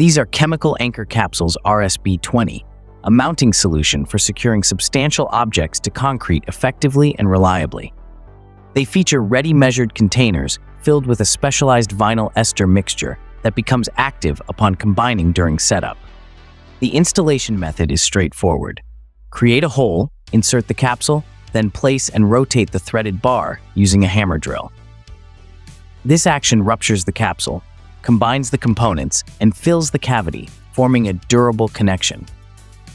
These are Chemical Anchor Capsules RSB-20, a mounting solution for securing substantial objects to concrete effectively and reliably. They feature ready-measured containers filled with a specialized vinyl ester mixture that becomes active upon combining during setup. The installation method is straightforward. Create a hole, insert the capsule, then place and rotate the threaded bar using a hammer drill. This action ruptures the capsule, combines the components, and fills the cavity, forming a durable connection.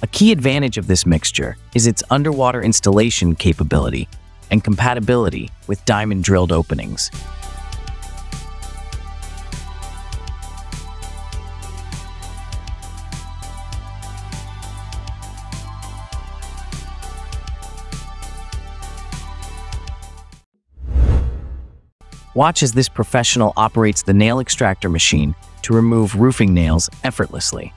A key advantage of this mixture is its underwater installation capability and compatibility with diamond-drilled openings. Watch as this professional operates the nail extractor machine to remove roofing nails effortlessly.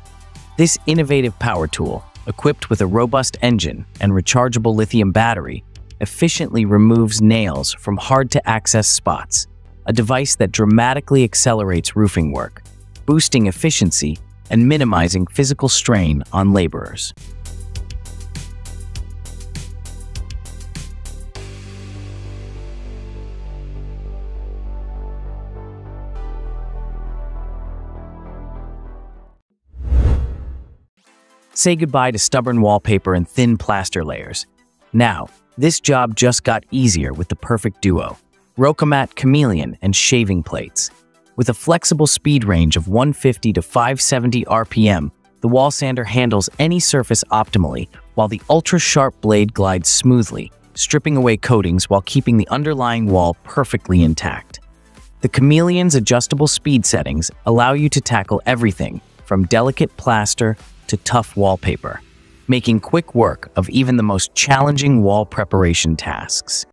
This innovative power tool, equipped with a robust engine and rechargeable lithium battery, efficiently removes nails from hard-to-access spots, a device that dramatically accelerates roofing work, boosting efficiency and minimizing physical strain on laborers. Say goodbye to stubborn wallpaper and thin plaster layers. Now, this job just got easier with the perfect duo, Rokamat Chameleon and shaving plates. With a flexible speed range of 150 to 570 RPM, the wall sander handles any surface optimally, while the ultra-sharp blade glides smoothly, stripping away coatings while keeping the underlying wall perfectly intact. The Chameleon's adjustable speed settings allow you to tackle everything from delicate plaster to tough wallpaper, making quick work of even the most challenging wall preparation tasks.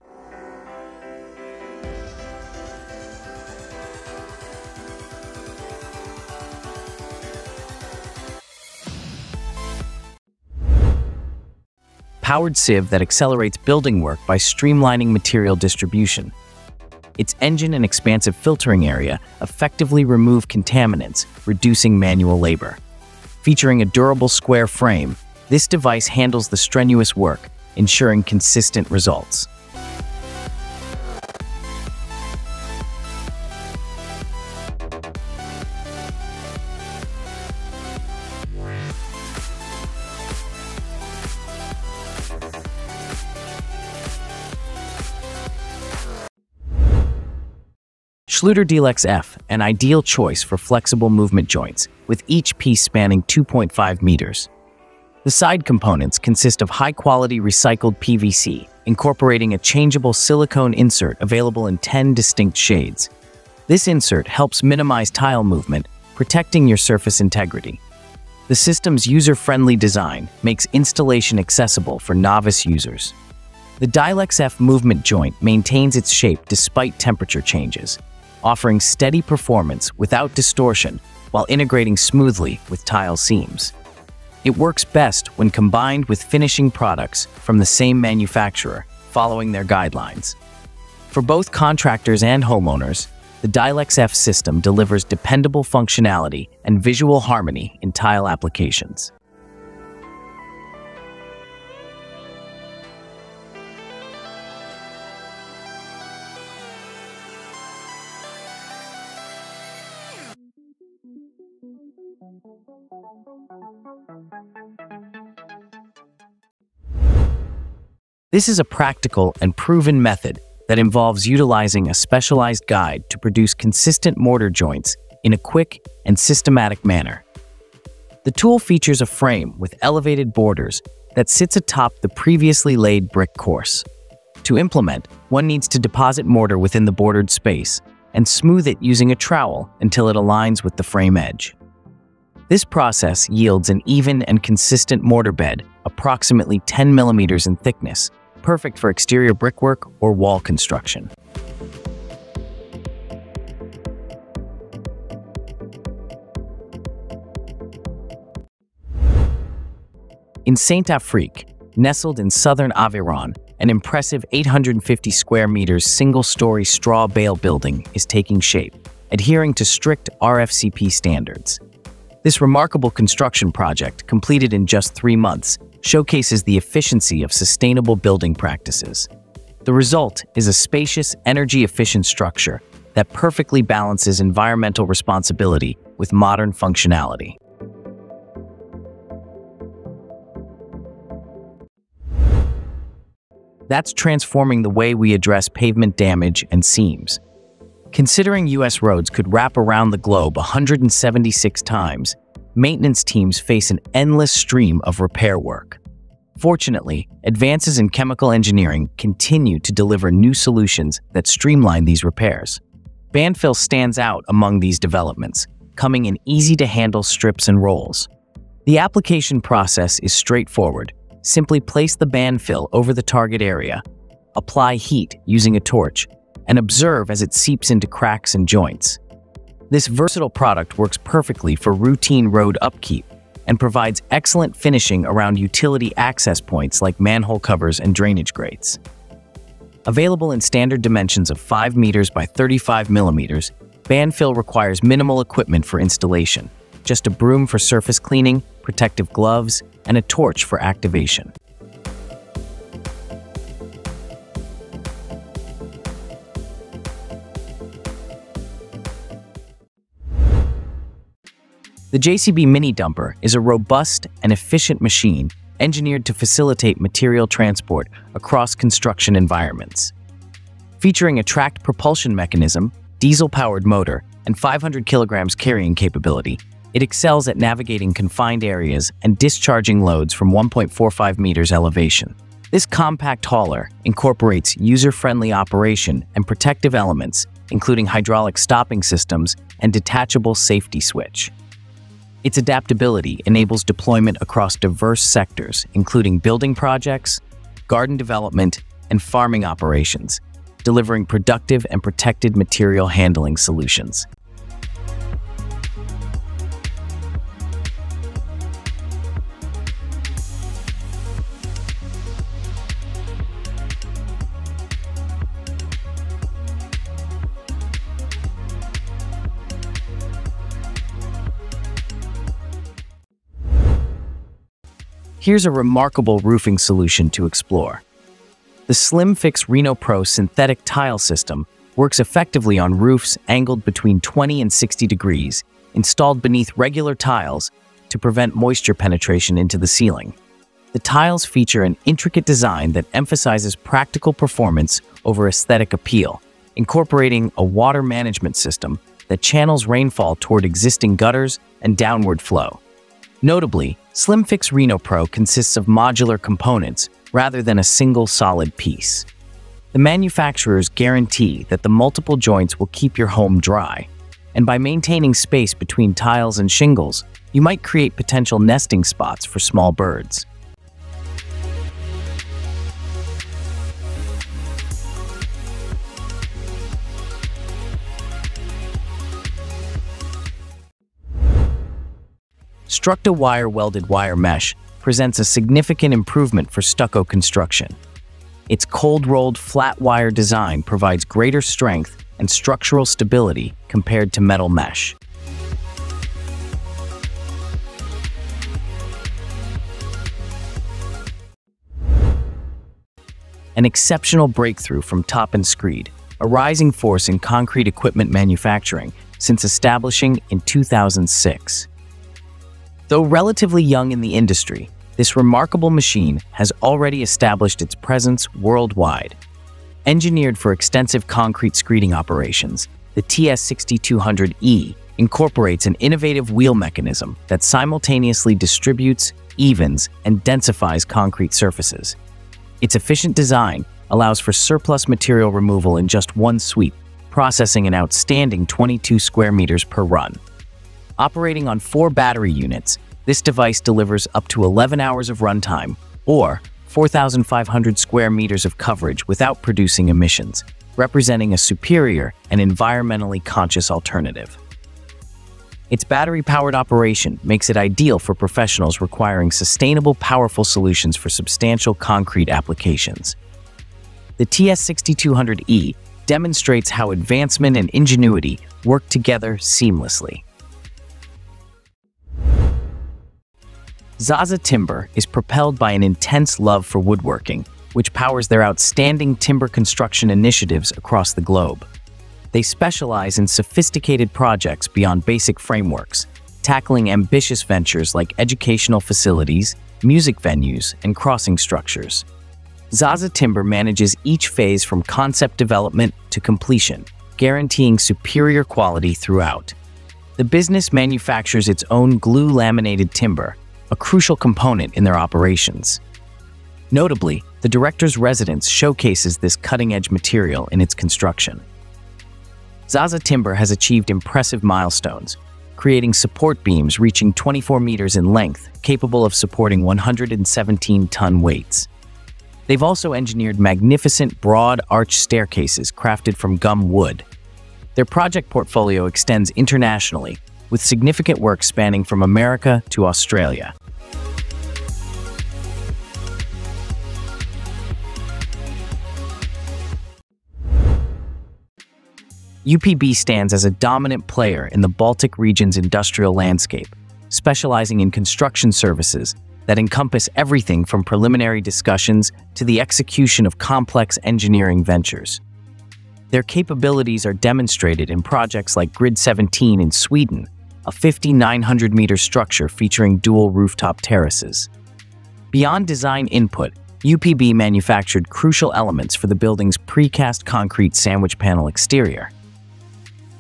Powered sieve that accelerates building work by streamlining material distribution. Its engine and expansive filtering area effectively remove contaminants, reducing manual labor. Featuring a durable square frame, this device handles the strenuous work, ensuring consistent results. Schluter Dilex F, an ideal choice for flexible movement joints, with each piece spanning 2.5 meters. The side components consist of high-quality recycled PVC, incorporating a changeable silicone insert available in 10 distinct shades. This insert helps minimize tile movement, protecting your surface integrity. The system's user-friendly design makes installation accessible for novice users. The Dilex F movement joint maintains its shape despite temperature changes, offering steady performance without distortion while integrating smoothly with tile seams. It works best when combined with finishing products from the same manufacturer, following their guidelines. For both contractors and homeowners, the Dilex F system delivers dependable functionality and visual harmony in tile applications. This is a practical and proven method that involves utilizing a specialized guide to produce consistent mortar joints in a quick and systematic manner. The tool features a frame with elevated borders that sits atop the previously laid brick course. To implement, one needs to deposit mortar within the bordered space and smooth it using a trowel until it aligns with the frame edge. This process yields an even and consistent mortar bed approximately 10 millimeters in thickness perfect for exterior brickwork or wall construction. In Saint-Affrique, nestled in southern Aveyron, an impressive 850 square meters single-story straw bale building is taking shape, adhering to strict RFCP standards. This remarkable construction project, completed in just three months, showcases the efficiency of sustainable building practices. The result is a spacious, energy-efficient structure that perfectly balances environmental responsibility with modern functionality. That's transforming the way we address pavement damage and seams. Considering U.S. roads could wrap around the globe 176 times, maintenance teams face an endless stream of repair work. Fortunately, advances in chemical engineering continue to deliver new solutions that streamline these repairs. Bandfill stands out among these developments, coming in easy-to-handle strips and rolls. The application process is straightforward. Simply place the Bandfill over the target area, apply heat using a torch, and observe as it seeps into cracks and joints. This versatile product works perfectly for routine road upkeep and provides excellent finishing around utility access points like manhole covers and drainage grates. Available in standard dimensions of 5 meters by 35 millimeters, Bandfill requires minimal equipment for installation, just a broom for surface cleaning, protective gloves, and a torch for activation. The JCB Mini Dumper is a robust and efficient machine engineered to facilitate material transport across construction environments. Featuring a tracked propulsion mechanism, diesel-powered motor, and 500 kilograms carrying capability, it excels at navigating confined areas and discharging loads from 1.45 meters elevation. This compact hauler incorporates user-friendly operation and protective elements, including hydraulic stopping systems and detachable safety switch. Its adaptability enables deployment across diverse sectors, including building projects, garden development, and farming operations, delivering productive and protected material handling solutions. Here's a remarkable roofing solution to explore. The SlimFix Reno Pro synthetic tile system works effectively on roofs angled between 20 and 60 degrees, installed beneath regular tiles to prevent moisture penetration into the ceiling. The tiles feature an intricate design that emphasizes practical performance over aesthetic appeal, incorporating a water management system that channels rainfall toward existing gutters and downward flow. Notably, SlimFix Reno Pro consists of modular components rather than a single solid piece. The manufacturers guarantee that the multiple joints will keep your home dry, and by maintaining space between tiles and shingles, you might create potential nesting spots for small birds. Structa-Wire welded wire mesh presents a significant improvement for stucco construction. Its cold-rolled flat wire design provides greater strength and structural stability compared to metal mesh. An exceptional breakthrough from Toppen Screed, a rising force in concrete equipment manufacturing since establishing in 2006. Though relatively young in the industry, this remarkable machine has already established its presence worldwide. Engineered for extensive concrete screeding operations, the TS6200E incorporates an innovative wheel mechanism that simultaneously distributes, evens, and densifies concrete surfaces. Its efficient design allows for surplus material removal in just one sweep, processing an outstanding 22 square meters per run. Operating on four battery units, this device delivers up to 11 hours of runtime, or 4,500 square meters of coverage without producing emissions, representing a superior and environmentally conscious alternative. Its battery-powered operation makes it ideal for professionals requiring sustainable, powerful solutions for substantial concrete applications. The TS6200E demonstrates how advancement and ingenuity work together seamlessly. Zaza Timber is propelled by an intense love for woodworking, which powers their outstanding timber construction initiatives across the globe. They specialize in sophisticated projects beyond basic frameworks, tackling ambitious ventures like educational facilities, music venues, and crossing structures. Zaza Timber manages each phase from concept development to completion, guaranteeing superior quality throughout. The business manufactures its own glue laminated timber, a crucial component in their operations. Notably, the director's residence showcases this cutting-edge material in its construction. Zaza Timber has achieved impressive milestones, creating support beams reaching 24 meters in length, capable of supporting 117-ton weights. They've also engineered magnificent broad arch staircases crafted from gum wood. Their project portfolio extends internationally, with significant work spanning from America to Australia. UPB stands as a dominant player in the Baltic region's industrial landscape, specializing in construction services that encompass everything from preliminary discussions to the execution of complex engineering ventures. Their capabilities are demonstrated in projects like Grid 17 in Sweden, a 5,900 meter structure featuring dual rooftop terraces. Beyond design input, UPB manufactured crucial elements for the building's precast concrete sandwich panel exterior.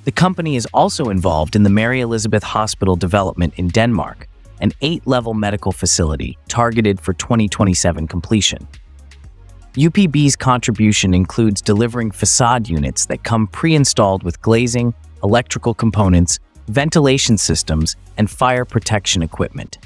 The company is also involved in the Mary Elizabeth Hospital development in Denmark, an eight-level medical facility targeted for 2027 completion. UPB's contribution includes delivering facade units that come pre-installed with glazing, electrical components, ventilation systems, and fire protection equipment.